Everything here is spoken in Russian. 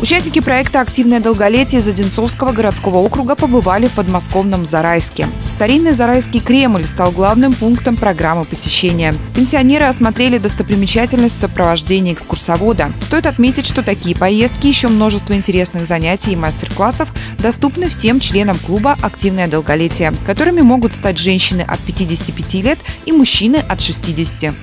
Участники проекта «Активное долголетие» из Одинцовского городского округа побывали в подмосковном Зарайске. Старинный Зарайский Кремль стал главным пунктом программы посещения. Пенсионеры осмотрели достопримечательность в сопровождении экскурсовода. Стоит отметить, что такие поездки, еще множество интересных занятий и мастер-классов доступны всем членам клуба «Активное долголетие», которыми могут стать женщины от 55 лет и мужчины от 60.